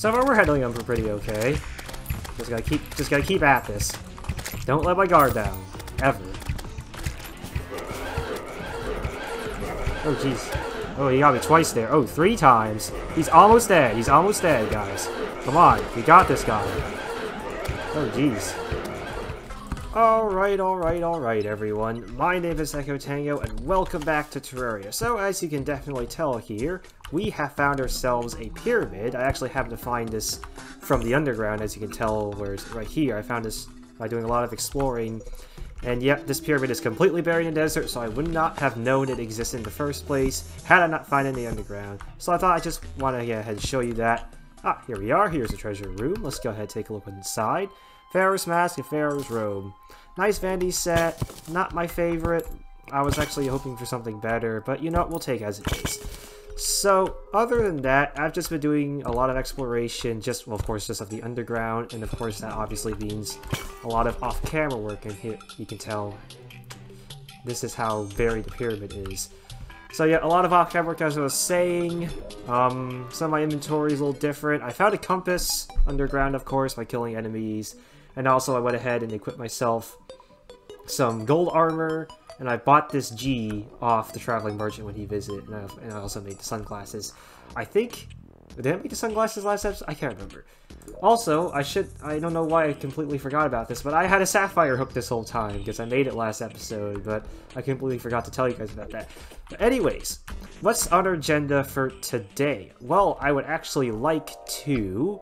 So far we're handling them for pretty okay. Just gotta keep just gotta keep at this. Don't let my guard down. Ever. Oh jeez. Oh, he got me twice there. Oh, three times. He's almost dead. He's almost dead, guys. Come on. We got this guy. Oh, jeez. Alright, alright, alright, everyone. My name is Echo Tango, and welcome back to Terraria. So, as you can definitely tell here, we have found ourselves a pyramid. I actually happened to find this from the underground, as you can tell, where it's right here. I found this by doing a lot of exploring and yet, this pyramid is completely buried in the desert, so I would not have known it existed in the first place had I not found it in the underground. So I thought I just want to go ahead and show you that. Ah, here we are. Here's the treasure room. Let's go ahead and take a look inside. Pharaoh's mask and Pharaoh's robe. Nice vanity set. Not my favorite. I was actually hoping for something better, but you know, what? we'll take as it is. So, other than that, I've just been doing a lot of exploration, just, well, of course, just of the underground, and of course that obviously means a lot of off-camera work, and here, you can tell this is how buried the pyramid is. So yeah, a lot of off-camera work as I was saying, um, some of my inventory is a little different. I found a compass underground, of course, by killing enemies, and also I went ahead and equipped myself some gold armor, and I bought this G off the Traveling Merchant when he visited, and I, and I also made the sunglasses. I think... Did I make the sunglasses last episode? I can't remember. Also, I should... I don't know why I completely forgot about this, but I had a sapphire hook this whole time, because I made it last episode, but I completely forgot to tell you guys about that. But anyways, what's on our agenda for today? Well, I would actually like to,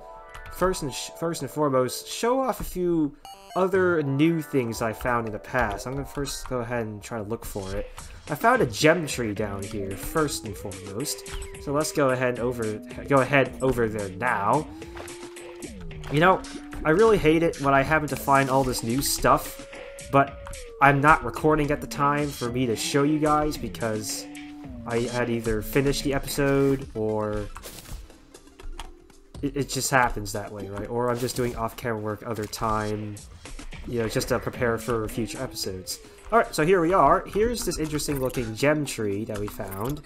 first and, first and foremost, show off a few other new things I found in the past. I'm gonna first go ahead and try to look for it. I found a gem tree down here, first and foremost. So let's go ahead over go ahead over there now. You know, I really hate it when I happen to find all this new stuff, but I'm not recording at the time for me to show you guys because I had either finished the episode or it, it just happens that way, right? Or I'm just doing off-camera work other time you know, just to prepare for future episodes. Alright, so here we are. Here's this interesting looking gem tree that we found.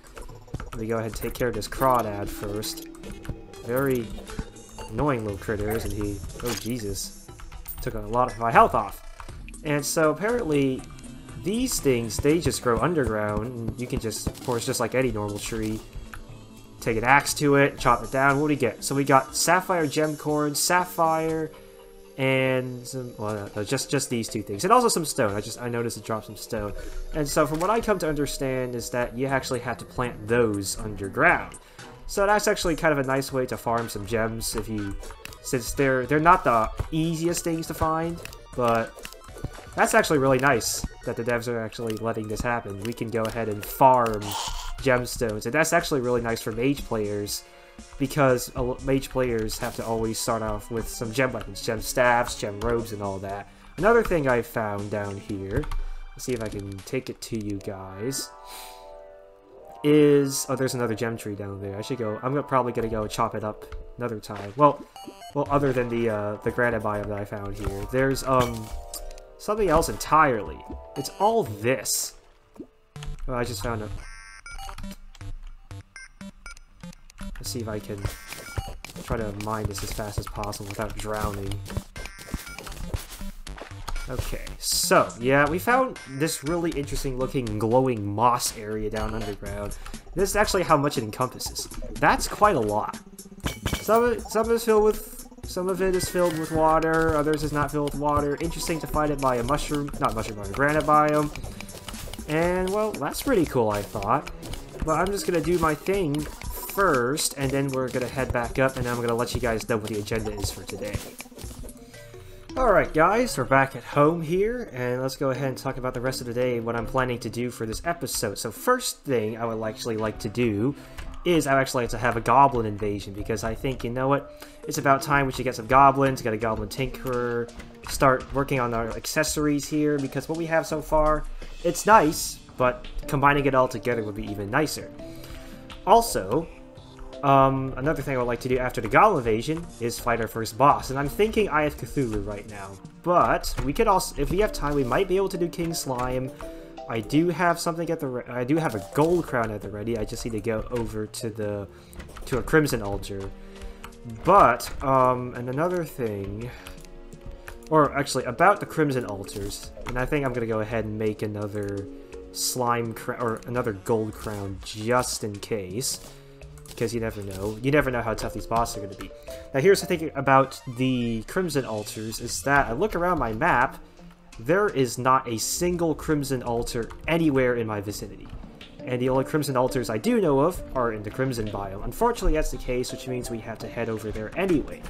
Let me go ahead and take care of this crawdad first. Very annoying little critters, and he, oh Jesus, took a lot of my health off. And so apparently, these things, they just grow underground, and you can just, of course, just like any normal tree, take an axe to it, chop it down, what do we get? So we got sapphire Gemcorn, sapphire, and some, well, no, just just these two things, and also some stone. I just I noticed it dropped some stone, and so from what I come to understand is that you actually have to plant those underground. So that's actually kind of a nice way to farm some gems if you, since they're they're not the easiest things to find, but that's actually really nice that the devs are actually letting this happen. We can go ahead and farm gemstones, and that's actually really nice for mage players because mage players have to always start off with some gem weapons, gem staffs, gem robes, and all that. Another thing I found down here, let's see if I can take it to you guys, is... Oh, there's another gem tree down there. I should go... I'm probably to go chop it up another time. Well, well, other than the, uh, the granite biome that I found here. There's, um, something else entirely. It's all this. Oh, I just found a Let's see if I can try to mine this as fast as possible without drowning. Okay, so, yeah, we found this really interesting looking glowing moss area down underground. This is actually how much it encompasses. That's quite a lot. Some some of it is filled with some of it is filled with water, others is not filled with water. Interesting to find it by a mushroom, not mushroom, but a granite biome. And, well, that's pretty cool, I thought. But I'm just gonna do my thing first, and then we're gonna head back up, and I'm gonna let you guys know what the agenda is for today. Alright guys, we're back at home here, and let's go ahead and talk about the rest of the day, what I'm planning to do for this episode. So first thing I would actually like to do is I would actually like to have a goblin invasion, because I think, you know what, it's about time we should get some goblins, get a goblin tinkerer, start working on our accessories here, because what we have so far, it's nice, but combining it all together would be even nicer. Also, um, another thing I would like to do after the Goblin invasion is fight our first boss, and I'm thinking Eye of Cthulhu right now. But we could also, if we have time, we might be able to do King Slime. I do have something at the, I do have a gold crown at the ready. I just need to go over to the, to a Crimson Altar. But, um, and another thing... Or, actually, about the Crimson Altars, and I think I'm gonna go ahead and make another slime crown, or another gold crown, just in case. Because you never know. You never know how tough these bosses are gonna be. Now here's the thing about the Crimson Altars, is that I look around my map, there is not a single Crimson Altar anywhere in my vicinity. And the only Crimson Altars I do know of are in the Crimson biome. Unfortunately, that's the case, which means we have to head over there anyway.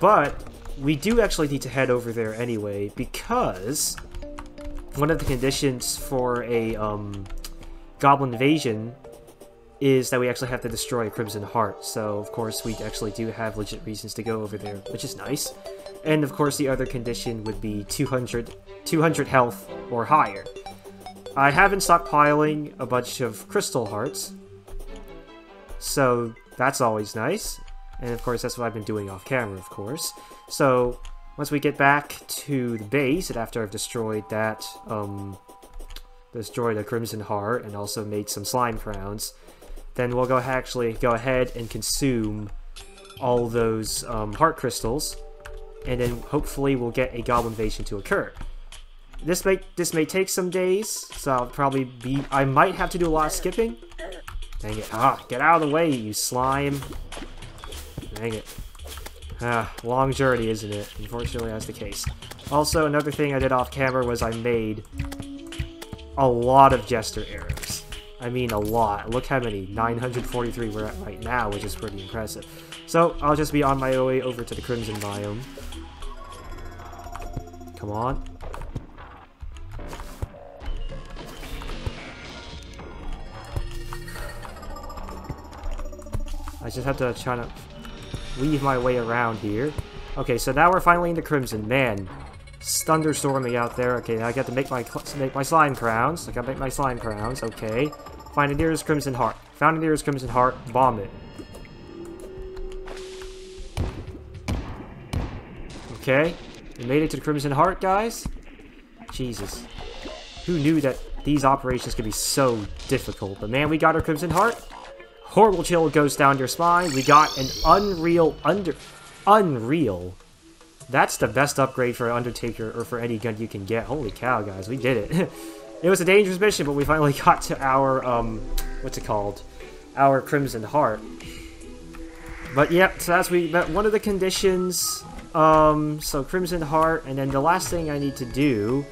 But we do actually need to head over there anyway, because one of the conditions for a um, Goblin invasion is that we actually have to destroy Crimson Heart. So, of course, we actually do have legit reasons to go over there, which is nice. And, of course, the other condition would be 200, 200 health or higher. I have been stockpiling a bunch of Crystal Hearts, so that's always nice. And, of course, that's what I've been doing off camera, of course. So, once we get back to the base, and after I've destroyed that, um, destroyed a Crimson Heart, and also made some Slime Crowns, then we'll go actually go ahead and consume all those um, Heart Crystals, and then hopefully we'll get a Goblin Invasion to occur. This may this may take some days, so I'll probably be I might have to do a lot of skipping. Dang it. Ah, get out of the way, you slime. Dang it. Ah, long journey, isn't it? Unfortunately, that's the case. Also, another thing I did off camera was I made a lot of Jester arrows. I mean, a lot. Look how many. 943 we're at right now, which is pretty impressive. So, I'll just be on my way over to the Crimson Biome. Come on. I just have to try to weave my way around here. Okay, so now we're finally in the Crimson. Man, thunderstorming out there. Okay, I got to make my make my slime crowns. I gotta make my slime crowns. Okay. Find nearest Crimson Heart. Found nearest Crimson Heart. Bomb it. Okay. We made it to the Crimson Heart, guys. Jesus. Who knew that these operations could be so difficult? But man, we got our Crimson Heart. Horrible chill goes down your spine. We got an Unreal Under... Unreal. That's the best upgrade for Undertaker or for any gun you can get. Holy cow, guys. We did it. it was a dangerous mission, but we finally got to our, um... What's it called? Our Crimson Heart. But yep, so as we met one of the conditions, um, so Crimson Heart, and then the last thing I need to do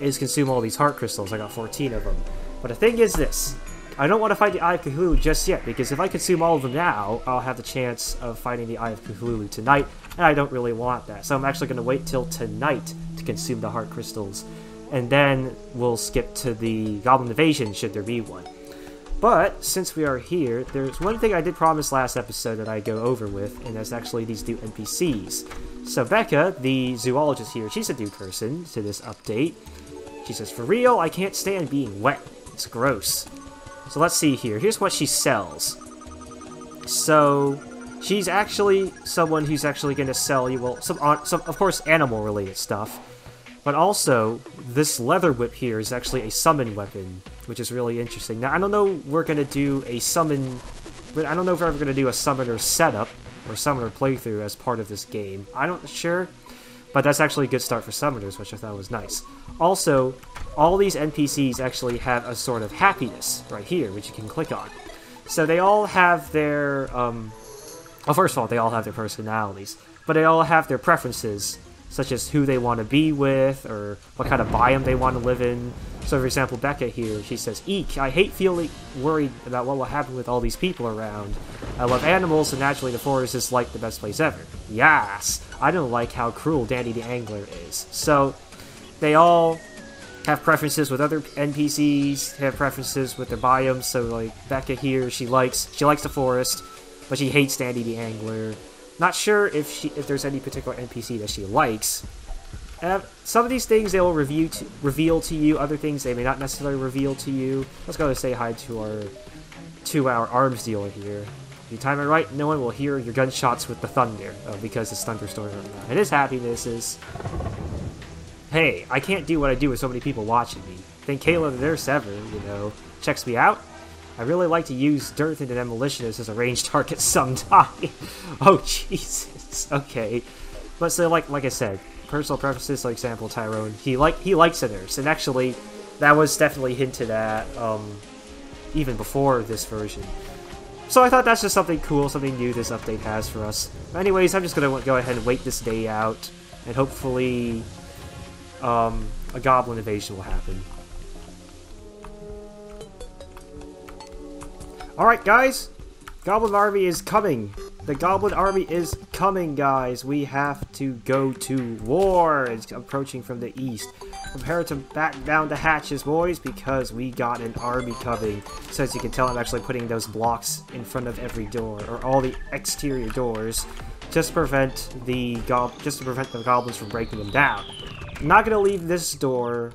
is consume all these heart crystals. I got 14 of them. But the thing is this, I don't want to fight the Eye of Cthulhu just yet, because if I consume all of them now, I'll have the chance of fighting the Eye of Cthulhu tonight, and I don't really want that. So I'm actually going to wait till tonight to consume the Heart Crystals, and then we'll skip to the Goblin Invasion, should there be one. But, since we are here, there's one thing I did promise last episode that I go over with, and that's actually these new NPCs. So Becca, the zoologist here, she's a new person to this update. She says, For real, I can't stand being wet. It's gross. So let's see here. Here's what she sells. So she's actually someone who's actually going to sell you, well, some, uh, some, of course, animal-related stuff. But also, this leather whip here is actually a summon weapon, which is really interesting. Now, I don't know we're going to do a summon... But I don't know if we're ever going to do a summoner setup or summoner playthrough as part of this game. I'm not sure, but that's actually a good start for summoners, which I thought was nice. Also, all these NPCs actually have a sort of happiness right here, which you can click on. So they all have their, um, well, first of all, they all have their personalities, but they all have their preferences, such as who they want to be with, or what kind of biome they want to live in. So, for example, Becca here, she says, Eek, I hate feeling worried about what will happen with all these people around. I love animals, and naturally the forest is like the best place ever. Yes! I don't like how cruel Danny the Angler is. So, they all have preferences with other NPCs, have preferences with their biomes. So like Becca here, she likes she likes the forest, but she hates Danny the Angler. Not sure if she if there's any particular NPC that she likes. Uh, some of these things they will review to, reveal to you. Other things they may not necessarily reveal to you. Let's go say hi to our to our arms dealer here. If you time it right, no one will hear your gunshots with the thunder uh, because it's thunderstorm. And his happiness is hey, I can't do what I do with so many people watching me. Think Kayla, there's seven, you know, checks me out. I really like to use Dirt and Demolitionists as a ranged target sometime. oh, Jesus. Okay. But so, like like I said, personal preferences, like example, Tyrone, he like he likes sinners, and actually, that was definitely hinted at um, even before this version. So I thought that's just something cool, something new this update has for us. Anyways, I'm just gonna go ahead and wait this day out, and hopefully, um, a goblin invasion will happen. Alright, guys! Goblin army is coming! The Goblin army is coming, guys! We have to go to war! It's approaching from the east. Prepare to back down the hatches, boys, because we got an army coming. So as you can tell, I'm actually putting those blocks in front of every door, or all the exterior doors, just to prevent the gob just to prevent the goblins from breaking them down. I'm not gonna leave this door.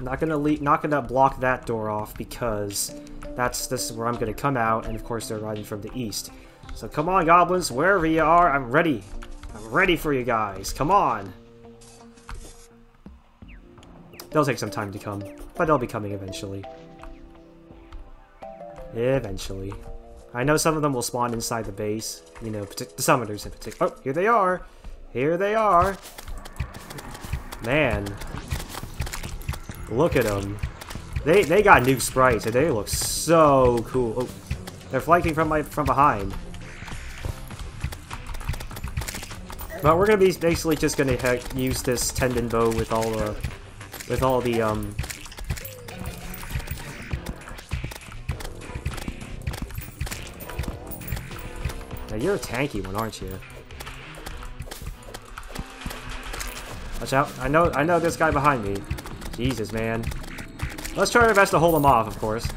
not gonna leave. Not gonna block that door off because that's this is where I'm going to come out, and of course they're riding from the east. So come on, goblins, wherever you are, I'm ready. I'm ready for you guys. Come on. They'll take some time to come, but they'll be coming eventually. Eventually. I know some of them will spawn inside the base. You know, the summoners in particular. Oh, here they are. Here they are. Man. Look at them. They they got new sprites and they look so cool. Oh, they're flanking from my from behind. But we're gonna be basically just gonna use this tendon bow with all the with all the um Now you're a tanky one, aren't you? Watch out. I know I know this guy behind me. Jesus, man. Let's try our best to hold them off, of course.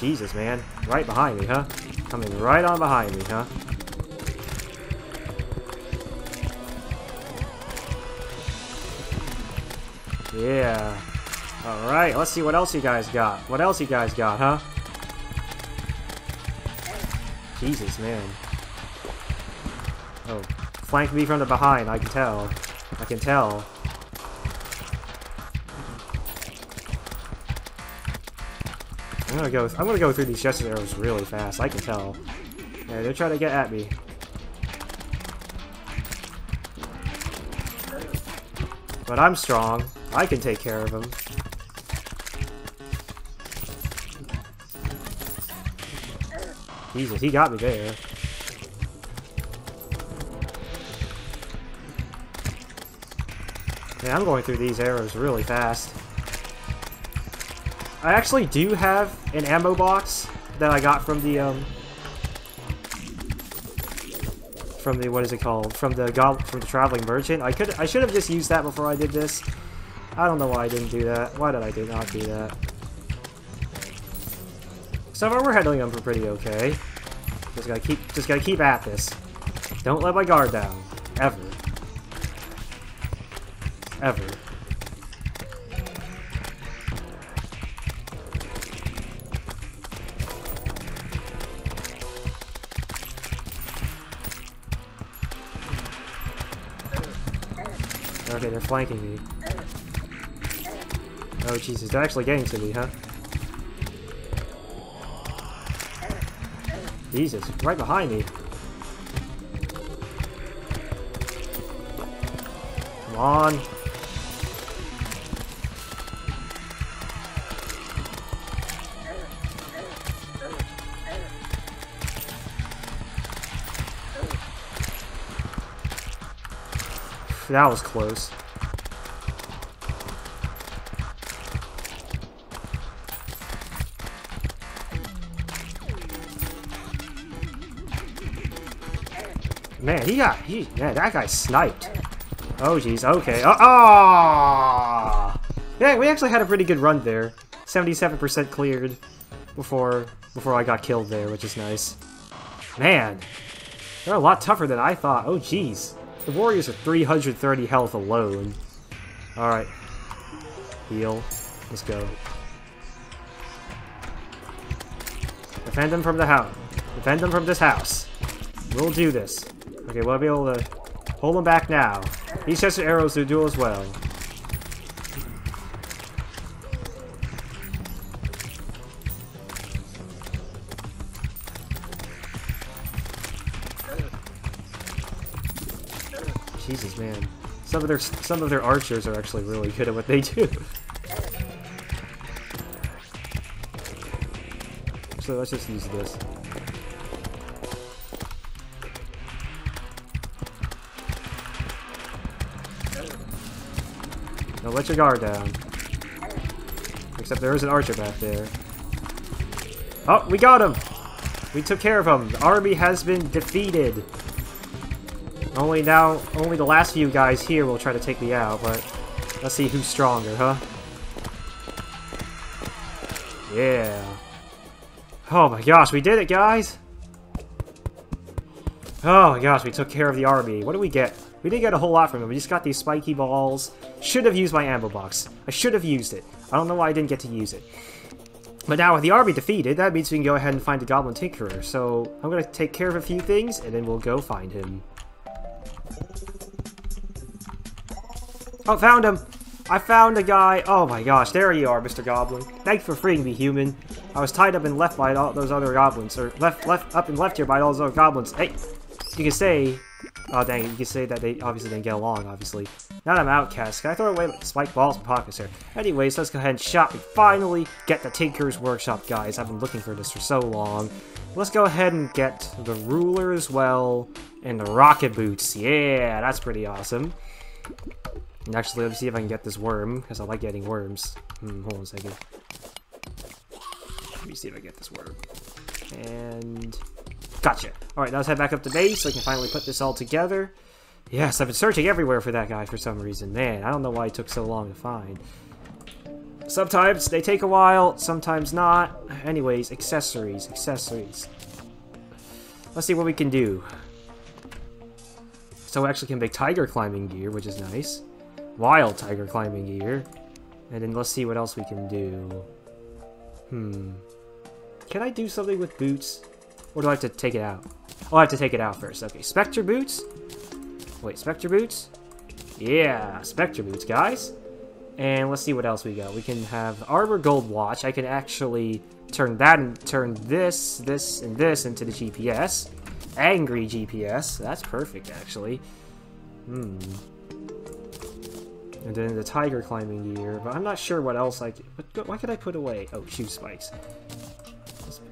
Jesus, man. Right behind me, huh? Coming right on behind me, huh? Yeah. Alright, let's see what else you guys got. What else you guys got, huh? Jesus, man. Oh, flank me from the behind, I can tell. I can tell. I'm gonna go. I'm gonna go through these Jester arrows really fast. I can tell. Yeah, they're trying to get at me. But I'm strong. I can take care of them. Jesus, he got me there. Yeah, I'm going through these arrows really fast. I actually do have an ammo box that I got from the, um... From the, what is it called? From the gob from the Traveling Merchant. I could, I should have just used that before I did this. I don't know why I didn't do that. Why did I do not do that? So far, we're handling them for pretty okay. Just gotta keep, just gotta keep at this. Don't let my guard down. Ever. Ever. Okay, they're flanking me. Oh, Jesus, they're actually getting to me, huh? Jesus, right behind me. Come on. That was close. Man, he got he man, that guy sniped. Oh jeez, okay. Oh, oh! Yeah, we actually had a pretty good run there. 77% cleared before before I got killed there, which is nice. Man, they're a lot tougher than I thought. Oh jeez. The Warriors are 330 health alone. Alright. Heal. Let's go. Defend them from the house. Defend them from this house. We'll do this. Okay, we'll be able to hold them back now. These sets arrows do do as well. Some of their some of their archers are actually really good at what they do. so let's just use this. Now let your guard down. Except there is an archer back there. Oh, we got him! We took care of him. The army has been defeated. Only now, only the last few guys here will try to take me out, but let's see who's stronger, huh? Yeah. Oh my gosh, we did it, guys! Oh my gosh, we took care of the army. What did we get? We didn't get a whole lot from them. We just got these spiky balls. Should have used my ammo box. I should have used it. I don't know why I didn't get to use it. But now with the army defeated, that means we can go ahead and find the Goblin Tinkerer. So I'm going to take care of a few things, and then we'll go find him. Oh, found him! I found a guy. Oh my gosh, there you are, Mr. Goblin. Thanks for freeing me, human. I was tied up and left by all those other goblins, or left, left, up and left here by all those other goblins. Hey, you can say, oh dang, you can say that they obviously didn't get along, obviously. Now that I'm outcast, can I throw away spike balls and pockets here? Anyways, let's go ahead and shop and finally get the Tinker's Workshop, guys. I've been looking for this for so long. Let's go ahead and get the ruler as well, and the rocket boots. Yeah, that's pretty awesome. And actually, let me see if I can get this worm, because I like getting worms. Hmm, hold on a second. Let me see if I get this worm. And... Gotcha. Alright, now let's head back up to base so I can finally put this all together. Yes, I've been searching everywhere for that guy for some reason. Man, I don't know why it took so long to find. Sometimes they take a while, sometimes not. Anyways, accessories, accessories. Let's see what we can do. So we actually can make tiger climbing gear, which is nice wild tiger climbing gear. And then let's see what else we can do. Hmm. Can I do something with boots? Or do I have to take it out? Oh, I have to take it out first. Okay, Spectre boots? Wait, Spectre boots? Yeah, Spectre boots, guys. And let's see what else we got. We can have Armor Gold Watch. I can actually turn that and turn this, this, and this into the GPS. Angry GPS. That's perfect, actually. Hmm. And then the tiger climbing gear, but I'm not sure what else I could, what, what could I put away? Oh, shoe spikes.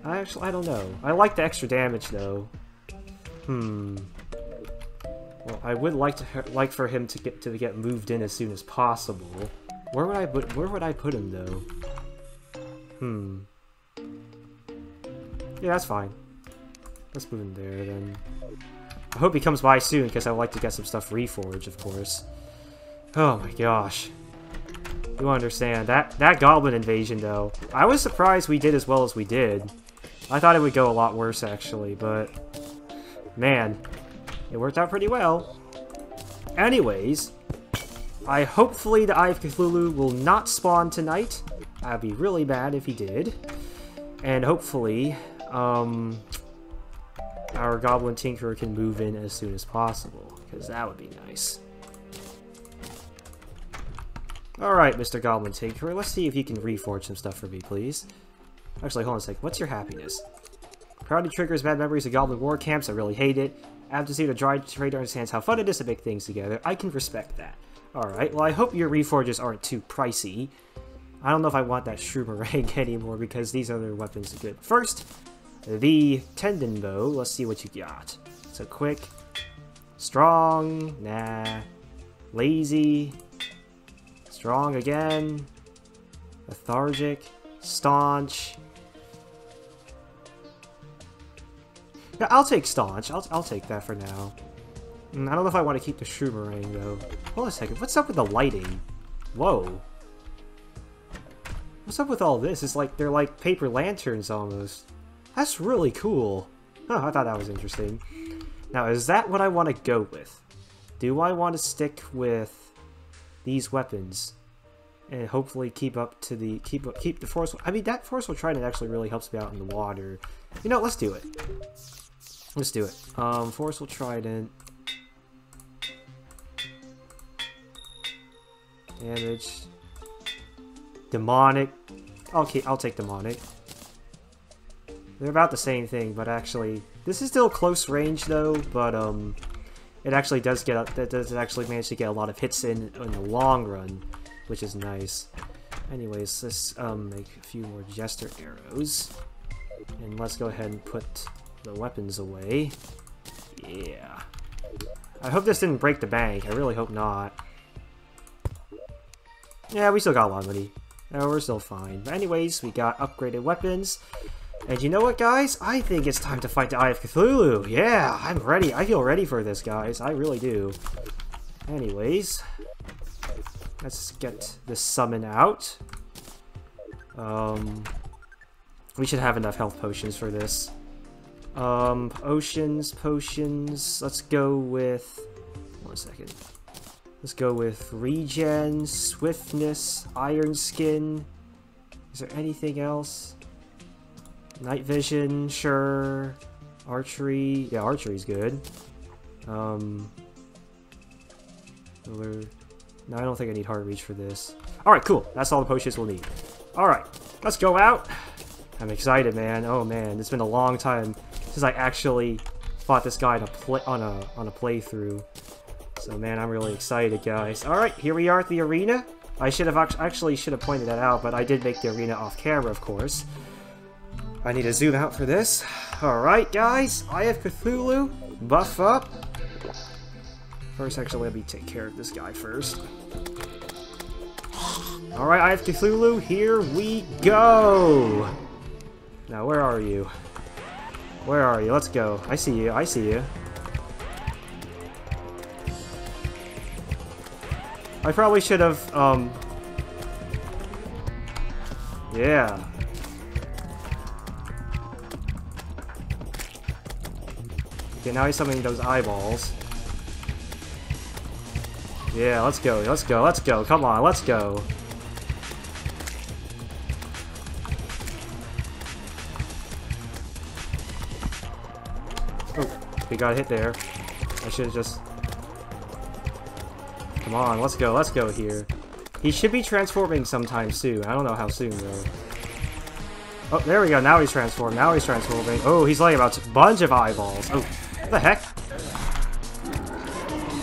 I actually, I don't know. I like the extra damage though. Hmm. Well, I would like to like for him to get to get moved in as soon as possible. Where would I put where would I put him though? Hmm. Yeah, that's fine. Let's move him there then. I hope he comes by soon because I would like to get some stuff reforged, of course. Oh my gosh. You understand. That, that goblin invasion, though. I was surprised we did as well as we did. I thought it would go a lot worse, actually, but... Man. It worked out pretty well. Anyways, I hopefully the Eye of Cthulhu will not spawn tonight. That'd be really bad if he did. And hopefully, um, our Goblin Tinkerer can move in as soon as possible, because that would be nice. Alright, Mr. Goblin Tinkerer, let's see if you can reforge some stuff for me, please. Actually, hold on a second. What's your happiness? Crowded triggers bad memories of Goblin War camps. I really hate it. Aptitude a dry trader understands how fun it is to make things together. I can respect that. Alright, well I hope your reforges aren't too pricey. I don't know if I want that Shroomerang anymore because these other weapons are good. First, the Tendon Bow. Let's see what you got. So quick, strong, nah, lazy, Strong again. Lethargic. Staunch. Yeah, I'll take Staunch. I'll, I'll take that for now. Mm, I don't know if I want to keep the Shroomerang, though. Hold on a second. What's up with the lighting? Whoa. What's up with all this? It's like they're like paper lanterns almost. That's really cool. Huh, I thought that was interesting. Now, is that what I want to go with? Do I want to stick with these weapons and hopefully keep up to the keep keep the force. I mean that forceful trident actually really helps me out in the water. You know, let's do it. Let's do it. Um, forceful trident. Damage. Demonic. Okay, I'll take demonic. They're about the same thing, but actually, this is still close range though. But um, it actually does get that does actually manage to get a lot of hits in in the long run, which is nice. Anyways, let's um, make a few more Jester arrows. And let's go ahead and put the weapons away. Yeah. I hope this didn't break the bank. I really hope not. Yeah, we still got a lot of money. No, we're still fine. But anyways, we got upgraded weapons. And you know what, guys? I think it's time to fight the Eye of Cthulhu. Yeah, I'm ready. I feel ready for this, guys. I really do. Anyways, let's get this summon out. Um, we should have enough health potions for this. Um, potions, potions. Let's go with... One second. Let's go with regen, swiftness, iron skin. Is there anything else? Night vision, sure. Archery, yeah, archery's good. Um, no, I don't think I need heart reach for this. Alright, cool. That's all the potions we'll need. Alright, let's go out. I'm excited, man. Oh man, it's been a long time since I actually fought this guy on a play on a on a playthrough. So man, I'm really excited, guys. All right, here we are at the arena. I should have actually should have pointed that out, but I did make the arena off camera, of course. I need to zoom out for this. All right, guys, Eye of Cthulhu, buff up. First, actually, let me take care of this guy first. All right, Eye of Cthulhu, here we go. Now, where are you? Where are you? Let's go. I see you. I see you. I probably should have, um... Yeah. Okay, now he's summoning those eyeballs. Yeah, let's go, let's go, let's go, come on, let's go. Oh, he got hit there. I should have just Come on, let's go, let's go here. He should be transforming sometime soon. I don't know how soon, though. Oh, there we go. Now he's transformed. Now he's transforming. Oh, he's laying about a bunch of eyeballs. Oh, the heck?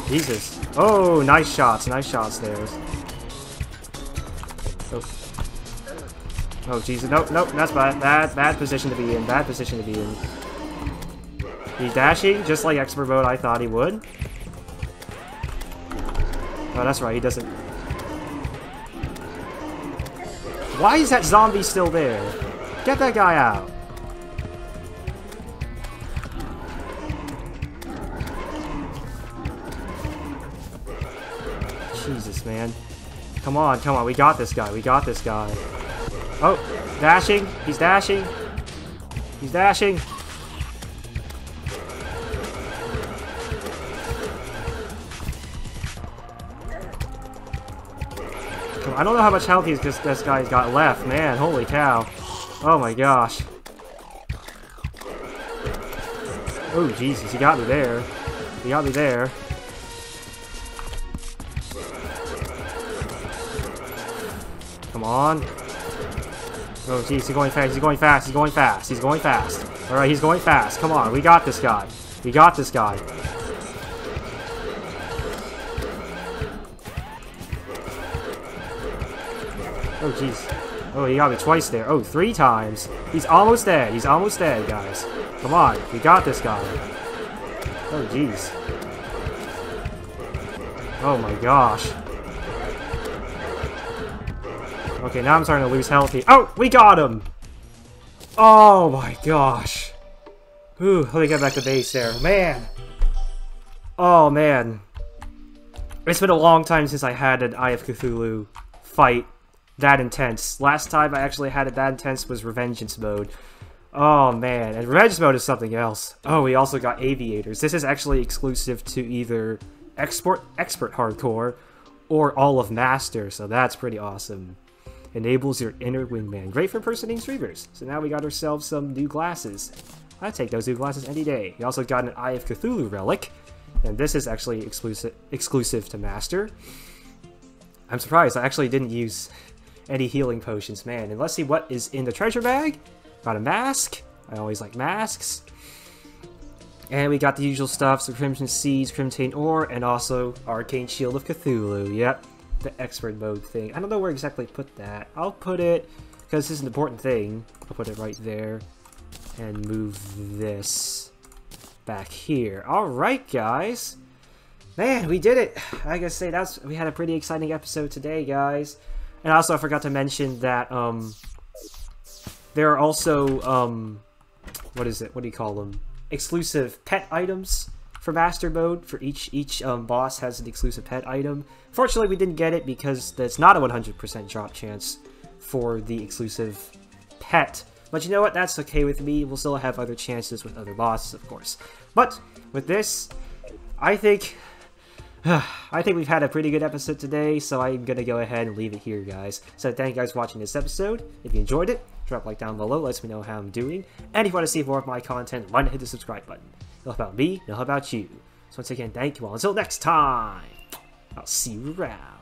Jesus. Oh, nice shots. Nice shots there. Oh. Jesus. Nope, nope. That's bad. Bad, bad position to be in. Bad position to be in. He's dashing, just like expert mode I thought he would. Oh, that's right, he doesn't... Why is that zombie still there? Get that guy out. Man. Come on, come on, we got this guy, we got this guy. Oh, dashing, he's dashing. He's dashing. I don't know how much health he's this, this guy's got left. Man, holy cow. Oh my gosh. Oh, Jesus, he got me there. He got me there. On. Oh, jeez, he's going fast. He's going fast. He's going fast. He's going fast. All right, he's going fast. Come on, we got this guy. We got this guy. Oh, jeez. Oh, he got me twice there. Oh, three times. He's almost dead. He's almost dead, guys. Come on. We got this guy. Oh, jeez. Oh, my gosh. Okay, now I'm starting to lose health here. Oh, we got him! Oh, my gosh. Ooh, let me get back to base there. Man. Oh, man. It's been a long time since I had an Eye of Cthulhu fight that intense. Last time I actually had it that intense was Revengeance mode. Oh man, and Revenge mode is something else. Oh, we also got Aviators. This is actually exclusive to either Export Expert Hardcore or all of Master, so that's pretty awesome. Enables your inner wingman. Great for impersonating streamers. So now we got ourselves some new glasses. i take those new glasses any day. We also got an Eye of Cthulhu relic, and this is actually exclusive exclusive to Master. I'm surprised I actually didn't use any healing potions, man. And let's see what is in the treasure bag. Got a mask. I always like masks. And we got the usual stuff, so Crimson Seeds, Crimson Ore, and also Arcane Shield of Cthulhu. Yep, the expert mode thing. I don't know where exactly to put that. I'll put it, because this is an important thing, I'll put it right there. And move this back here. Alright, guys. Man, we did it. I gotta say, that's we had a pretty exciting episode today, guys. And also, I forgot to mention that, um, there are also, um, what is it? What do you call them? Exclusive pet items for Master Mode. For each each um, boss has an exclusive pet item. Fortunately, we didn't get it because there's not a 100% drop chance for the exclusive pet. But you know what? That's okay with me. We'll still have other chances with other bosses, of course. But with this, I think I think we've had a pretty good episode today, so I'm gonna go ahead and leave it here, guys. So thank you guys for watching this episode. If you enjoyed it, drop a like down below, lets me know how I'm doing. And if you want to see more of my content, why not hit the subscribe button? It'll me, it'll help out you. So once again, thank you all. Until next time, I'll see you around.